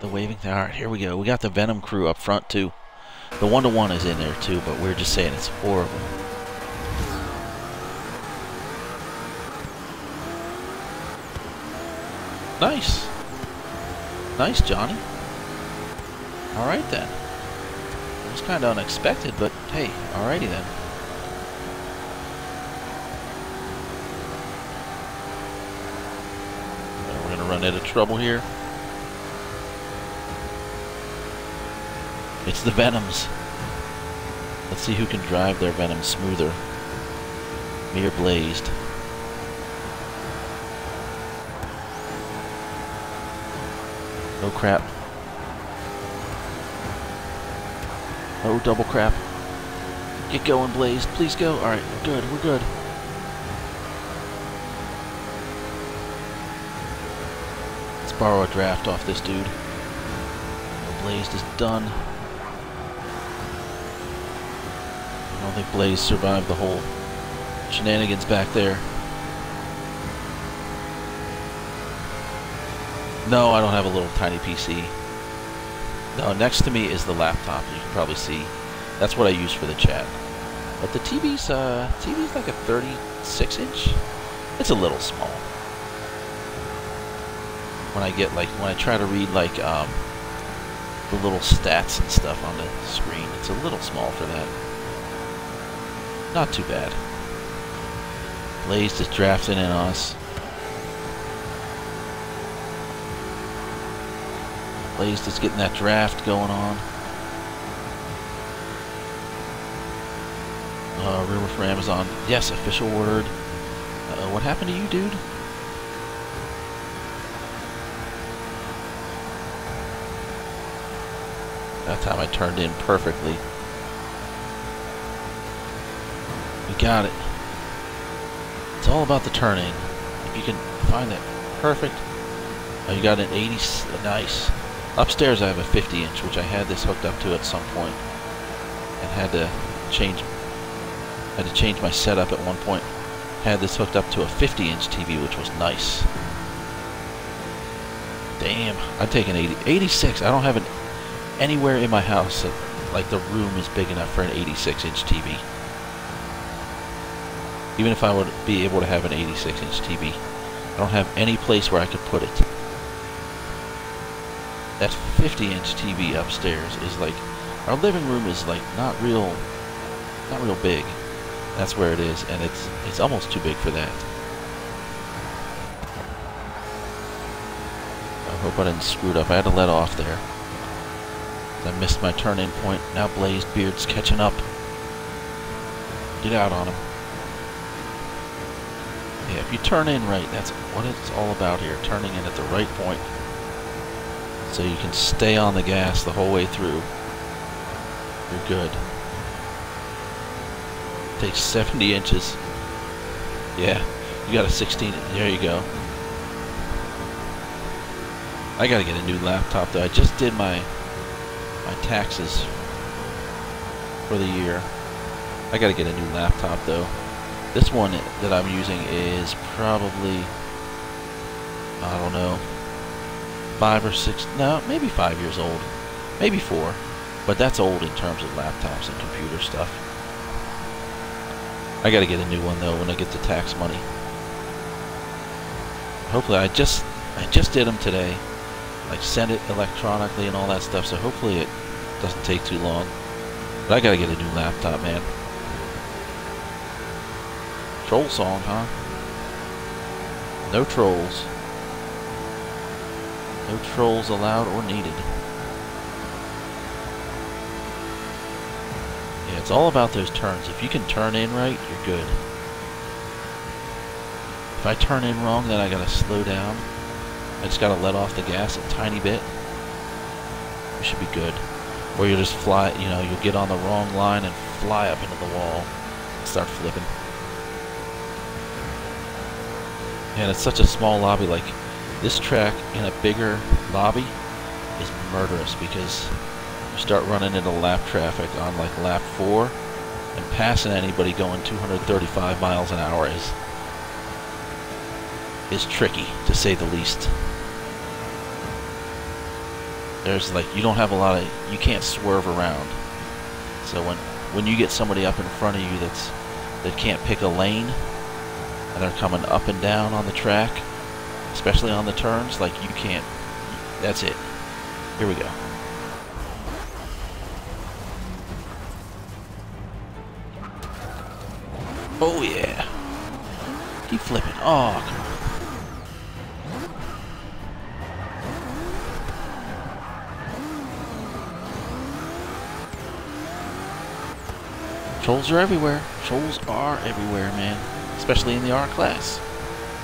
the waving thing. All right, here we go. We got the Venom crew up front too. The one-to-one is in there too, but we're just saying it's horrible. Nice. Nice, Johnny. All right then. It was kind of unexpected, but hey, alrighty then. We're gonna run into trouble here. It's the Venoms. Let's see who can drive their Venom smoother. Me or Blazed. Oh crap. Oh, double crap. Get going, Blaze. Please go. Alright, good. We're good. Let's borrow a draft off this dude. Blazed is done. I don't think Blaze survived the whole shenanigans back there. No, I don't have a little tiny PC. No, next to me is the laptop. You can probably see. That's what I use for the chat. But the TV's uh, TV's like a 36 inch. It's a little small. When I get like when I try to read like um, the little stats and stuff on the screen, it's a little small for that. Not too bad. Blaze is drafting in us. Blaze is getting that draft going on. Uh, rumor for Amazon. Yes, official word. Uh, what happened to you, dude? That time I turned in perfectly. We got it. It's all about the turning. If you can find that perfect. Oh, you got an 80. Nice. Upstairs I have a 50 inch, which I had this hooked up to at some point. and had to change had to change my setup at one point. Had this hooked up to a 50 inch TV, which was nice. Damn, I'd take an 80, 86. I don't have an anywhere in my house that like the room is big enough for an 86 inch TV. Even if I would be able to have an 86 inch TV, I don't have any place where I could put it. That 50 inch TV upstairs is like our living room is like not real not real big. That's where it is and it's it's almost too big for that. I hope I didn't screw it up. I had to let off there. I missed my turn in point. Now Blazed Beard's catching up. Get out on him yeah if you turn in right that's what it's all about here turning in at the right point so you can stay on the gas the whole way through. You're good. Takes 70 inches. Yeah, you got a 16. There you go. I gotta get a new laptop though. I just did my my taxes for the year. I gotta get a new laptop though. This one that I'm using is probably I don't know five or six, no, maybe five years old, maybe four, but that's old in terms of laptops and computer stuff. I gotta get a new one though when I get the tax money. Hopefully, I just I just did them today. I sent it electronically and all that stuff, so hopefully it doesn't take too long. But I gotta get a new laptop, man. Troll song, huh? No trolls. No trolls allowed or needed. Yeah, it's all about those turns. If you can turn in right, you're good. If I turn in wrong, then I gotta slow down. I just gotta let off the gas a tiny bit. We should be good. Or you'll just fly, you know, you'll get on the wrong line and fly up into the wall start flipping. And it's such a small lobby, like this track in a bigger lobby is murderous because you start running into lap traffic on like lap 4 and passing anybody going 235 miles an hour is is tricky to say the least. there's like you don't have a lot of you can't swerve around. So when when you get somebody up in front of you that's that can't pick a lane and they're coming up and down on the track, especially on the turns, like you can't. That's it. Here we go. Oh yeah. Keep flipping. Oh, come on. Trolls are everywhere. Trolls are everywhere, man. Especially in the R class.